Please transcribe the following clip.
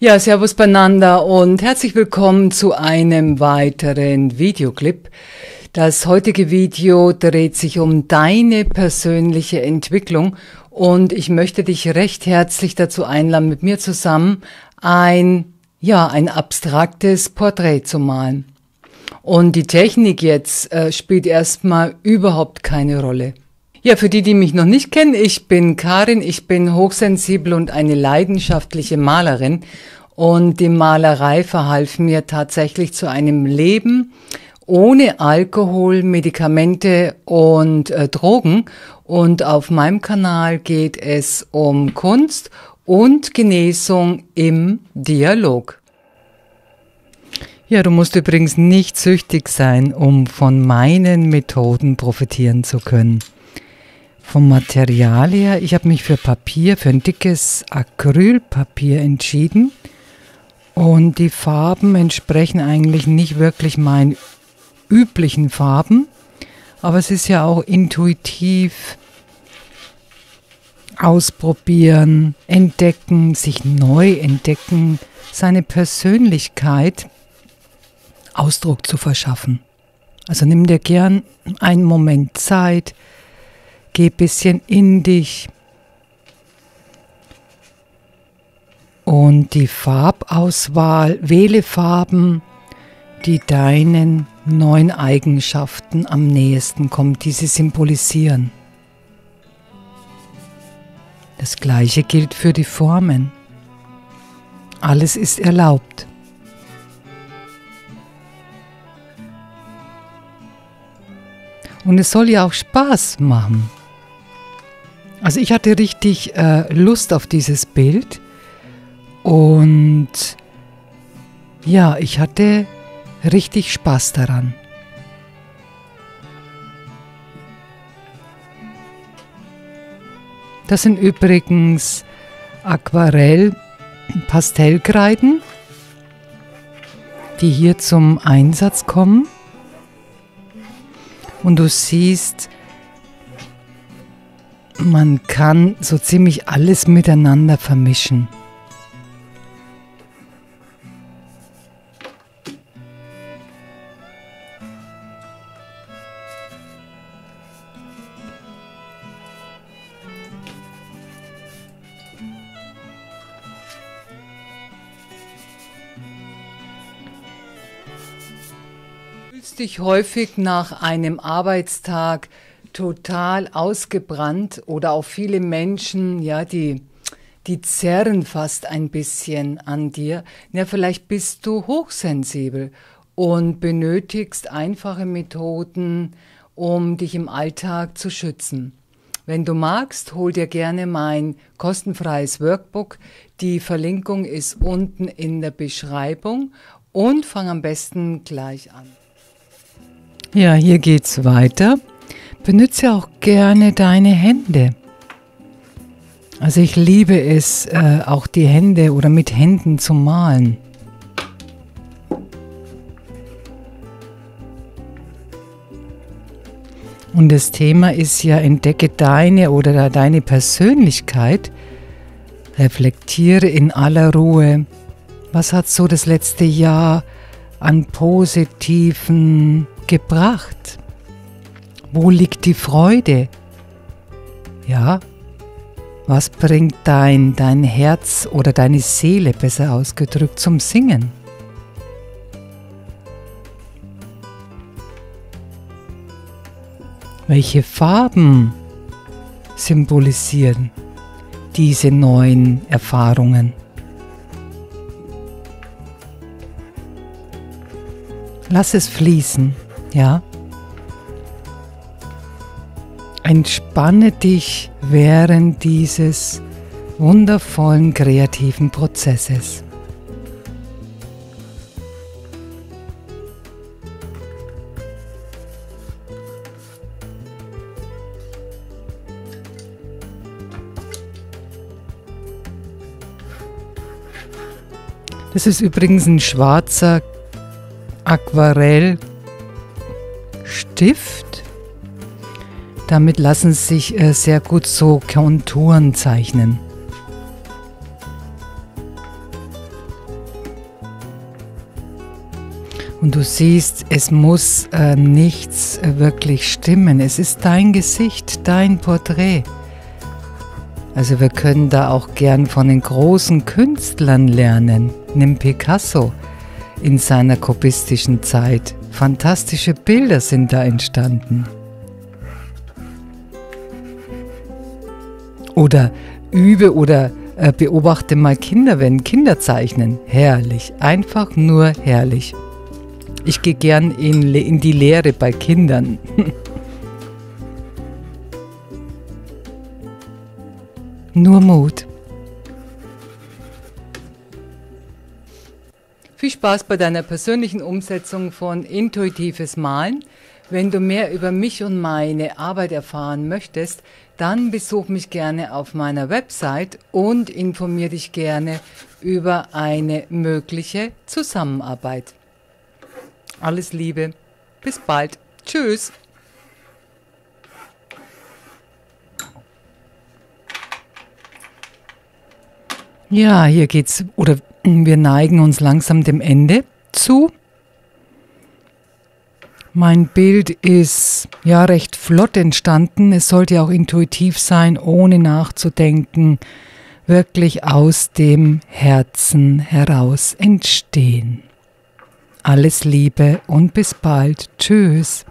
Ja, servus beieinander und herzlich willkommen zu einem weiteren Videoclip. Das heutige Video dreht sich um deine persönliche Entwicklung und ich möchte dich recht herzlich dazu einladen, mit mir zusammen ein, ja, ein abstraktes Porträt zu malen. Und die Technik jetzt äh, spielt erstmal überhaupt keine Rolle. Ja, für die, die mich noch nicht kennen, ich bin Karin, ich bin hochsensibel und eine leidenschaftliche Malerin. Und die Malerei verhalf mir tatsächlich zu einem Leben ohne Alkohol, Medikamente und äh, Drogen. Und auf meinem Kanal geht es um Kunst und Genesung im Dialog. Ja, du musst übrigens nicht süchtig sein, um von meinen Methoden profitieren zu können. Vom Material her, ich habe mich für Papier, für ein dickes Acrylpapier entschieden. Und die Farben entsprechen eigentlich nicht wirklich meinen üblichen Farben. Aber es ist ja auch intuitiv ausprobieren, entdecken, sich neu entdecken, seine Persönlichkeit Ausdruck zu verschaffen. Also nimm dir gern einen Moment Zeit, Geh ein bisschen in dich. Und die Farbauswahl, wähle Farben, die deinen neuen Eigenschaften am nächsten kommen, die sie symbolisieren. Das gleiche gilt für die Formen. Alles ist erlaubt. Und es soll ja auch Spaß machen. Also ich hatte richtig äh, Lust auf dieses Bild und ja, ich hatte richtig Spaß daran. Das sind übrigens Aquarell-Pastellkreiden, die hier zum Einsatz kommen. Und du siehst, man kann so ziemlich alles miteinander vermischen. fühlst dich häufig nach einem Arbeitstag total ausgebrannt oder auch viele Menschen, ja, die, die zerren fast ein bisschen an dir. Ja, vielleicht bist du hochsensibel und benötigst einfache Methoden, um dich im Alltag zu schützen. Wenn du magst, hol dir gerne mein kostenfreies Workbook. Die Verlinkung ist unten in der Beschreibung und fang am besten gleich an. Ja, hier geht's weiter. Benütze auch gerne deine Hände. Also ich liebe es, äh, auch die Hände oder mit Händen zu malen. Und das Thema ist ja, entdecke deine oder deine Persönlichkeit, reflektiere in aller Ruhe, was hat so das letzte Jahr an positiven gebracht? Wo liegt die Freude? Ja, was bringt dein, dein Herz oder deine Seele besser ausgedrückt zum Singen? Welche Farben symbolisieren diese neuen Erfahrungen? Lass es fließen, ja? Entspanne dich während dieses wundervollen kreativen Prozesses. Das ist übrigens ein schwarzer Aquarellstift damit lassen sich äh, sehr gut so Konturen zeichnen. Und du siehst, es muss äh, nichts äh, wirklich stimmen. Es ist dein Gesicht, dein Porträt. Also wir können da auch gern von den großen Künstlern lernen. Nimm Picasso in seiner kubistischen Zeit. Fantastische Bilder sind da entstanden. Oder übe oder äh, beobachte mal Kinder, wenn Kinder zeichnen. Herrlich, einfach nur herrlich. Ich gehe gern in, in die Lehre bei Kindern. nur Mut. Viel Spaß bei deiner persönlichen Umsetzung von intuitives Malen. Wenn du mehr über mich und meine Arbeit erfahren möchtest, dann besuch mich gerne auf meiner Website und informiere dich gerne über eine mögliche Zusammenarbeit. Alles Liebe, bis bald, tschüss. Ja, hier geht's, oder wir neigen uns langsam dem Ende zu. Mein Bild ist ja recht flott entstanden. Es sollte auch intuitiv sein, ohne nachzudenken, wirklich aus dem Herzen heraus entstehen. Alles Liebe und bis bald. Tschüss.